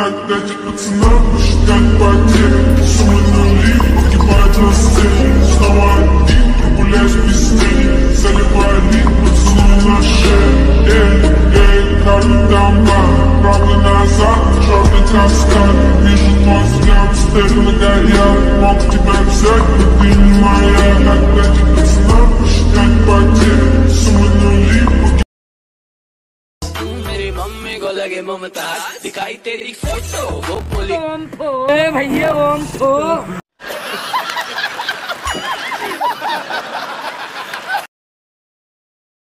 отдать пацанам, посчитать потери Суммы нули, погибать на сцене. Снова один, прогуляюсь без тени. Заливаю лик, поцелуй на шею Эй, эй, капитан Бар Правда назад, черный каскад Вижу твой взгляд, стерло горят Мог тебя मम्मी को लगे ममता दिखाई तेरी फ़ोटो वो बोली ओम थो। भैया ओम थो।